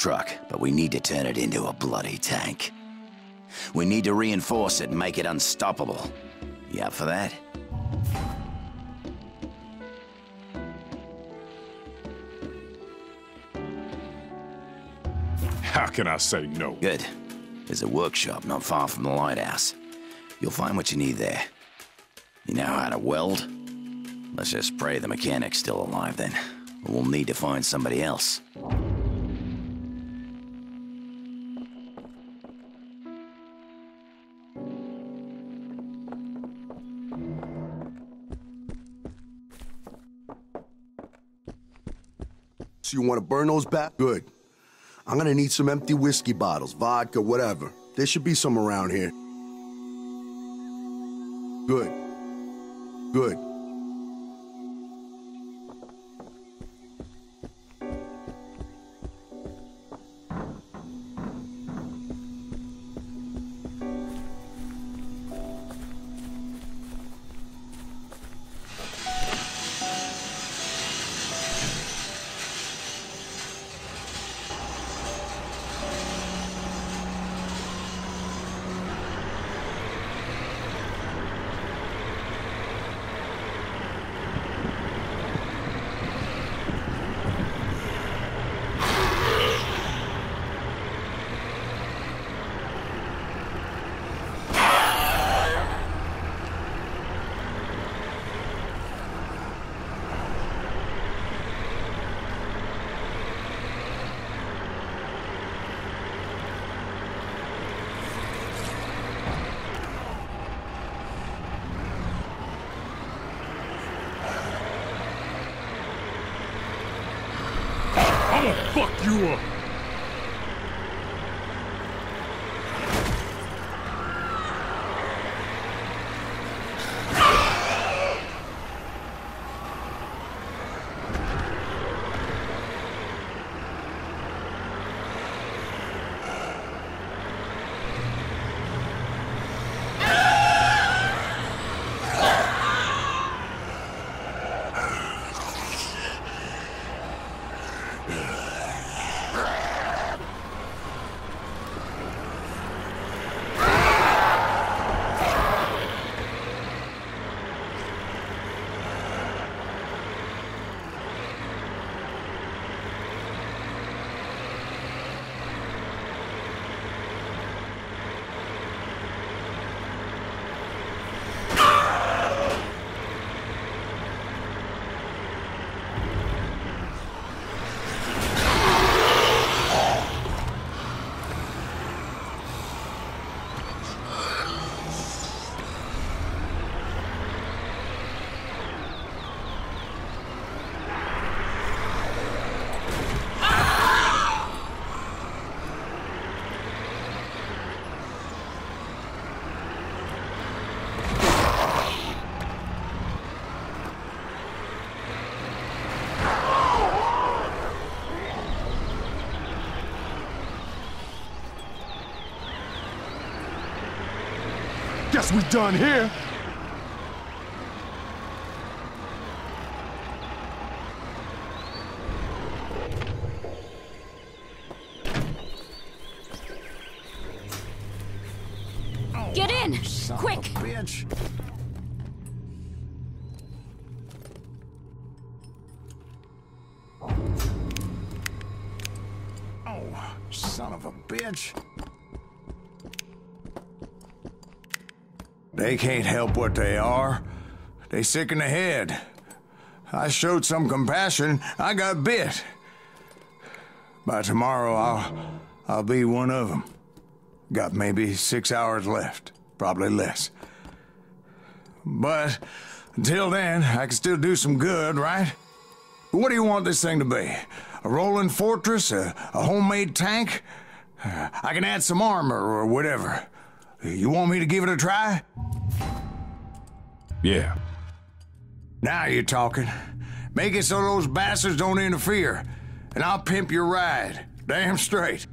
truck, but we need to turn it into a bloody tank. We need to reinforce it and make it unstoppable. You up for that? How can I say no? Good. There's a workshop not far from the lighthouse. You'll find what you need there. You know how to weld? Let's just pray the mechanic's still alive then. We'll need to find somebody else. So you want to burn those back? Good. I'm gonna need some empty whiskey bottles, vodka, whatever. There should be some around here. Good. Good. Fuck Guess we done here. Get in! Quick! Bitch. Oh, son of a bitch. They can't help what they are. They sick in the head. I showed some compassion. I got bit. By tomorrow, I'll, I'll be one of them. Got maybe six hours left. Probably less. But until then, I can still do some good, right? What do you want this thing to be? A rolling fortress? A, a homemade tank? I can add some armor or whatever. You want me to give it a try? Yeah. Now you're talking. Make it so those bastards don't interfere, and I'll pimp your ride. Damn straight.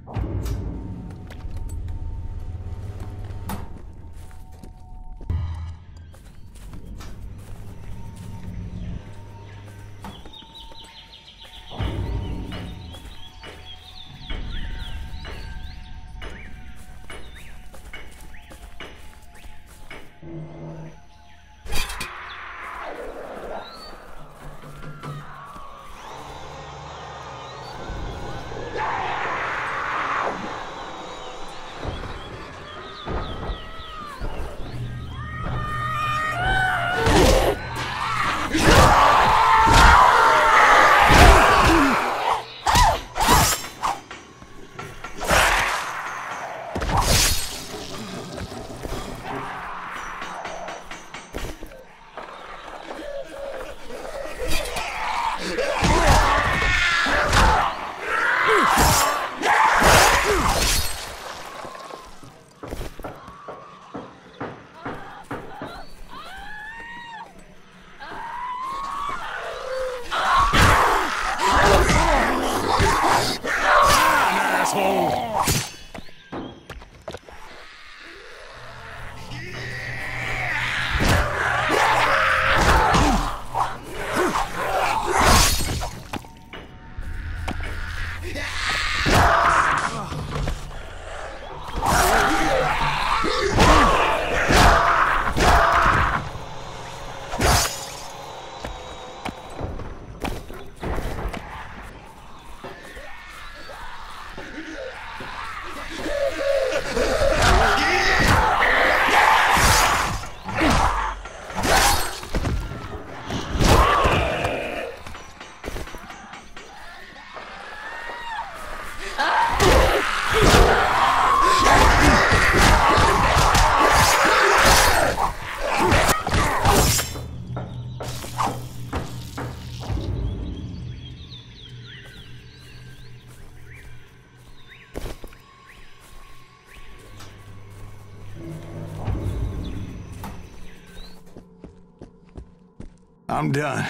I'm done.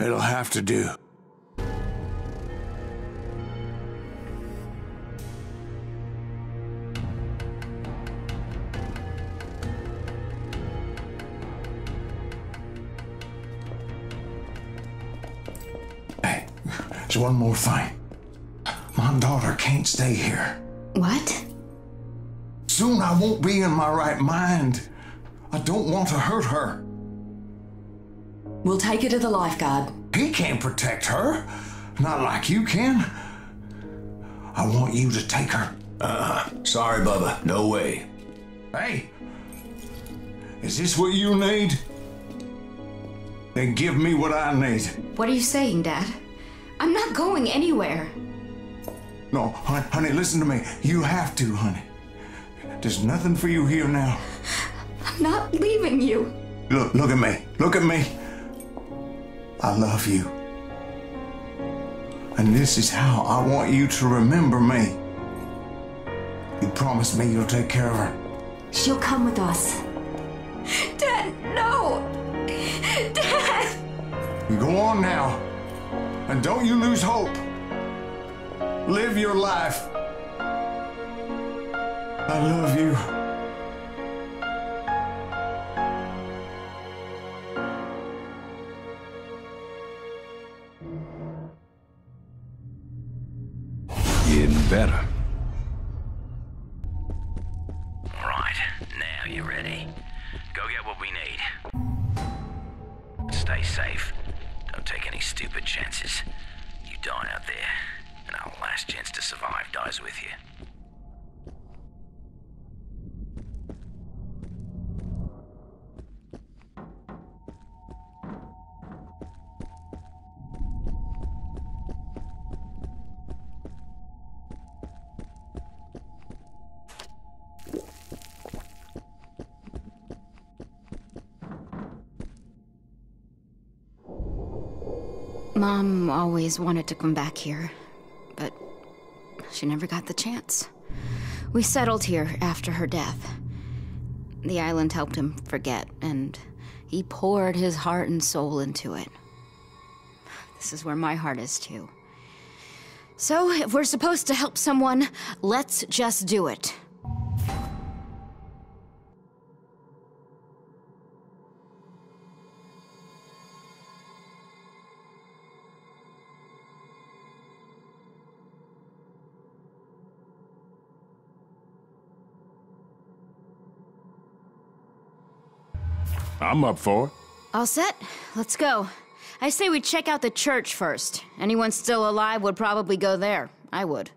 It'll have to do. Hey, there's one more thing. My daughter can't stay here. What? Soon I won't be in my right mind. I don't want to hurt her. We'll take her to the lifeguard. He can't protect her. Not like you can. I want you to take her. Uh, sorry, Bubba. No way. Hey, is this what you need? Then give me what I need. What are you saying, Dad? I'm not going anywhere. No, honey, honey, listen to me. You have to, honey. There's nothing for you here now. I'm not leaving you. Look, look at me. Look at me. I love you. And this is how I want you to remember me. You promised me you'll take care of her. She'll come with us. Dad, no! Dad! You go on now. And don't you lose hope. Live your life. I love you. Better. Mom always wanted to come back here, but she never got the chance. We settled here after her death. The island helped him forget, and he poured his heart and soul into it. This is where my heart is too. So, if we're supposed to help someone, let's just do it. I'm up for it. All set? Let's go. I say we check out the church first. Anyone still alive would probably go there. I would.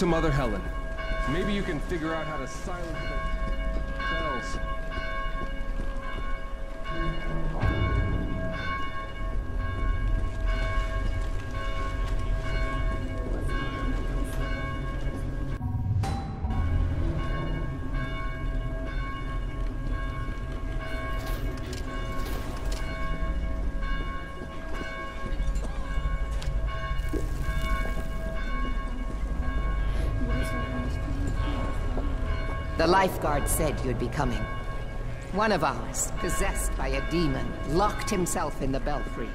To Mother Helen. Maybe you can figure out how to silence the The lifeguard said you'd be coming. One of ours, possessed by a demon, locked himself in the belfry.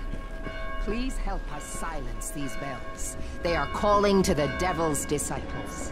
Please help us silence these bells. They are calling to the devil's disciples.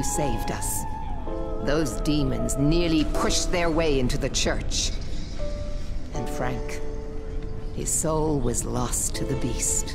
You saved us. Those demons nearly pushed their way into the church. And Frank, his soul was lost to the beast.